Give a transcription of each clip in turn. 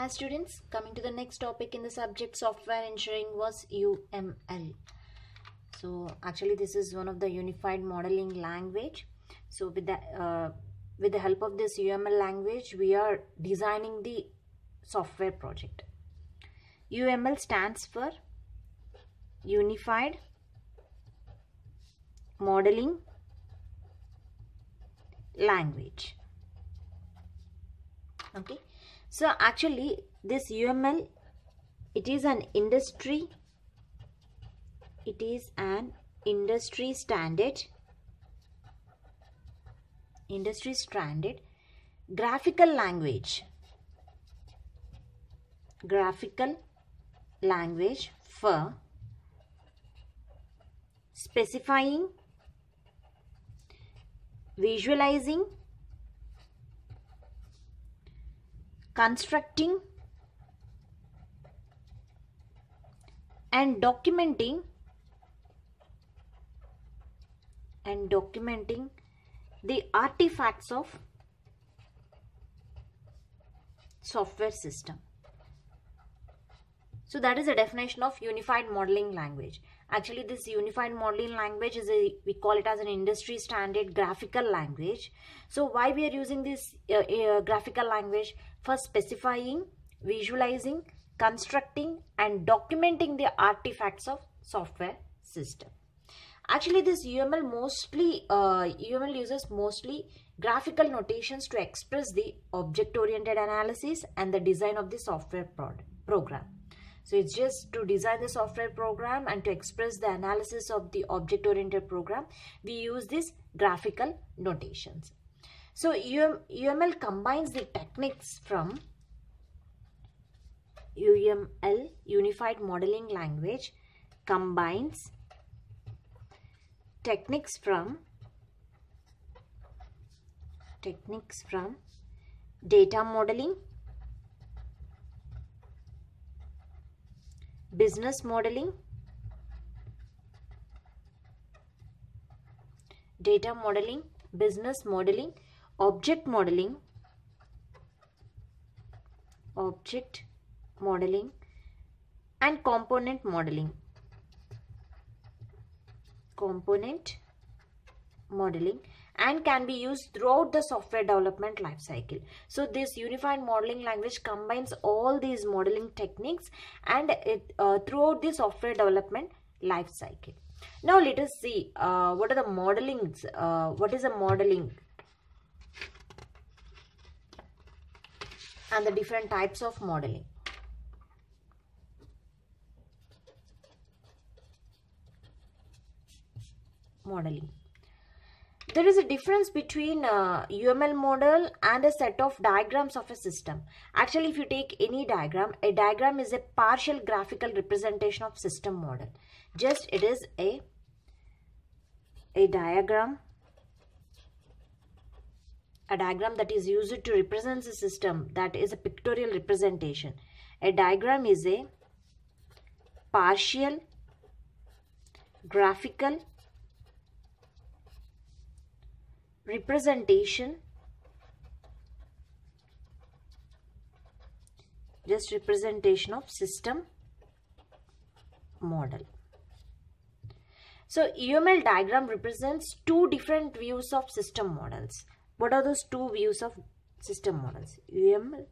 Hi students, coming to the next topic in the subject software engineering was UML. So actually this is one of the unified modeling language. So with the uh, with the help of this UML language, we are designing the software project. UML stands for Unified Modeling Language. Okay so actually this uml it is an industry it is an industry standard industry standard graphical language graphical language for specifying visualizing constructing and documenting and documenting the artifacts of software system. So that is a definition of unified modeling language. Actually this unified modeling language is a we call it as an industry standard graphical language. So why we are using this uh, uh, graphical language for specifying visualizing constructing and documenting the artifacts of software system actually this uml mostly uh, uml uses mostly graphical notations to express the object oriented analysis and the design of the software program so it's just to design the software program and to express the analysis of the object-oriented program, we use these graphical notations. So UML combines the techniques from UML, Unified Modeling Language, combines techniques from techniques from data modeling, business modeling, data modeling, business modeling, object modeling, object modeling and component modeling. Component modeling and can be used throughout the software development lifecycle. So this unified modeling language combines all these modeling techniques and it uh, throughout the software development lifecycle. Now let us see uh, what are the modelings, uh, what is a modeling and the different types of modeling. Modeling there is a difference between a UML model and a set of diagrams of a system. Actually, if you take any diagram, a diagram is a partial graphical representation of system model. Just it is a, a diagram, a diagram that is used to represent the system that is a pictorial representation. A diagram is a partial graphical representation. Just representation of system model. So uml diagram represents two different views of system models what are those two views of system models? Uml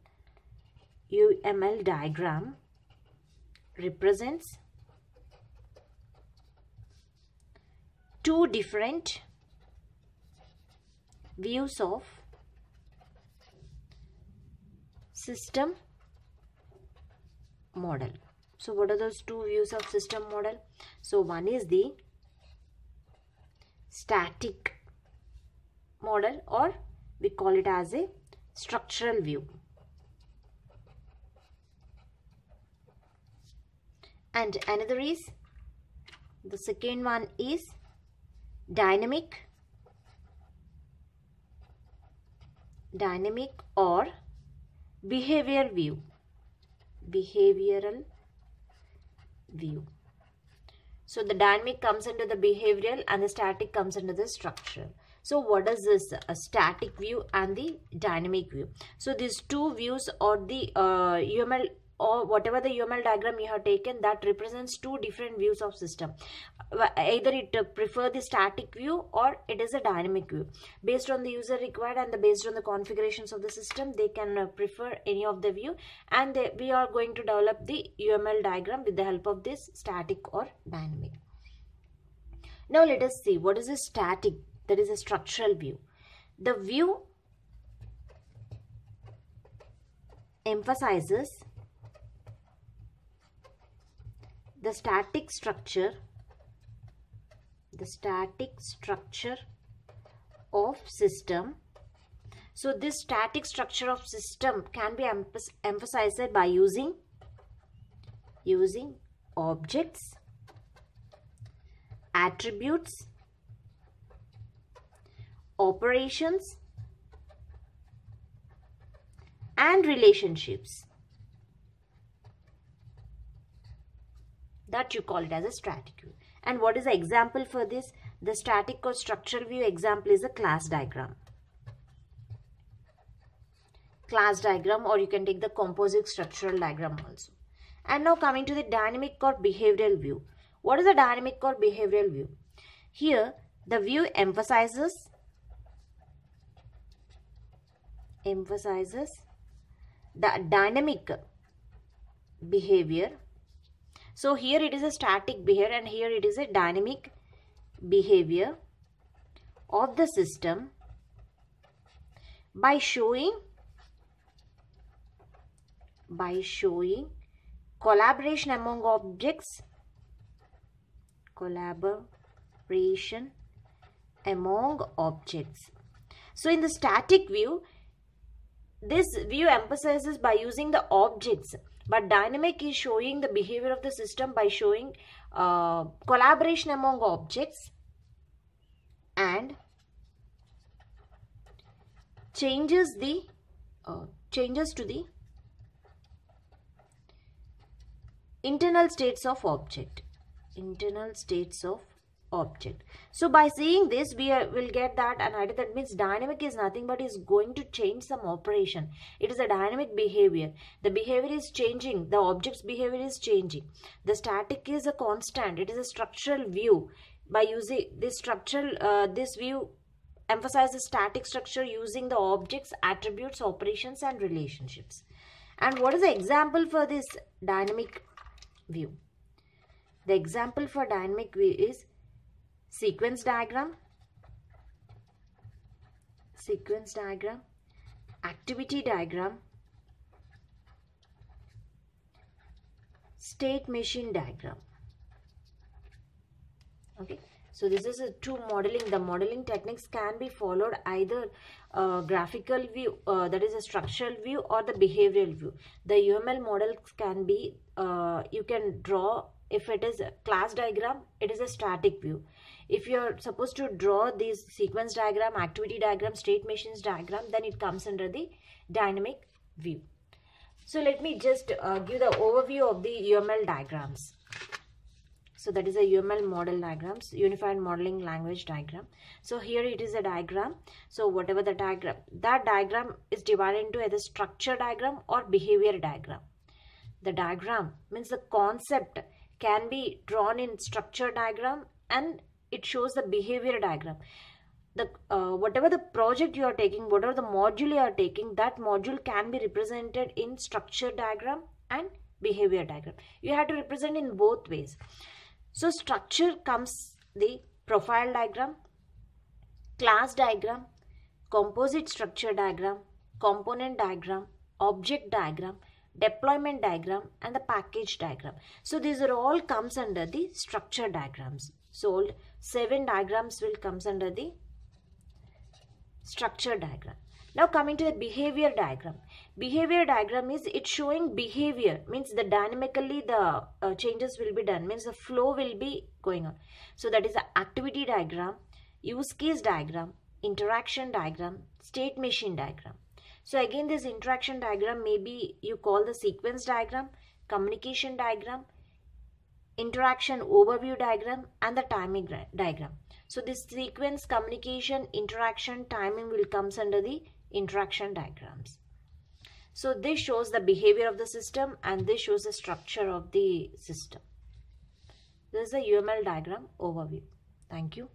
uml diagram represents two different views of system model. So what are those two views of system model? So one is the static model or we call it as a structural view. And another is the second one is dynamic dynamic or behavior view behavioral view. So the dynamic comes into the behavioral and the static comes into the structural so what is this? A static view and the dynamic view. So these two views or the uh, uml or whatever the uml diagram you have taken that represents two different views of system. Either it uh, prefer the static view or it is a dynamic view. Based on the user required and the based on the configurations of the system they can uh, prefer any of the view. And they, we are going to develop the uml diagram with the help of this static or dynamic. Now let us see. What is a static that is a structural view. The view emphasizes the static structure the static structure of system. So this static structure of system can be emphasized by using using objects attributes operations and relationships that you call it as a static view. And what is the example for this? The static or structural view example is a class diagram. Class diagram or you can take the composite structural diagram also. And now coming to the dynamic or behavioral view. What is the dynamic or behavioral view? Here the view emphasizes emphasizes the dynamic behavior. So here it is a static behavior and here it is a dynamic behavior of the system by showing by showing collaboration among objects collaboration among objects. So in the static view this view emphasizes by using the objects but dynamic is showing the behavior of the system by showing uh, collaboration among objects and changes the uh, changes to the internal states of object. Internal states of object. So by seeing this, we will get that an idea that means dynamic is nothing but is going to change some operation. It is a dynamic behavior. The behavior is changing. The object's behavior is changing. The static is a constant. It is a structural view. By using this structural, uh, this view emphasizes static structure using the objects, attributes, operations and relationships. And what is the example for this dynamic view? The example for dynamic view is sequence diagram. Sequence diagram. Activity diagram. State machine diagram. Okay. So this is a two modeling. The modeling techniques can be followed either uh, graphical view uh, that is a structural view or the behavioral view. The uml models can be uh, you can draw if it is a class diagram it is a static view. If you're supposed to draw this sequence diagram activity diagram state machines diagram then it comes under the dynamic view. So let me just uh, give the overview of the uml diagrams. So that is a uml model diagrams unified modeling language diagram. So here it is a diagram. So whatever the diagram that diagram is divided into either structure diagram or behavior diagram. The diagram means the concept can be drawn in structure diagram and it shows the behavior diagram. The uh, whatever the project you are taking whatever the module you are taking that module can be represented in structure diagram and behavior diagram. You have to represent in both ways. So structure comes the profile diagram class diagram composite structure diagram component diagram object diagram deployment diagram and the package diagram so these are all comes under the structure diagrams so seven diagrams will comes under the structure diagram. Now coming to the behavior diagram. Behavior diagram is it showing behavior means the dynamically the uh, changes will be done means the flow will be going on. So that is the activity diagram, use case diagram, interaction diagram, state machine diagram. So again this interaction diagram maybe you call the sequence diagram, communication diagram, interaction overview diagram and the timing diagram. So this sequence, communication, interaction, timing will comes under the interaction diagrams. So this shows the behavior of the system and this shows the structure of the system. This is the UML diagram overview. Thank you.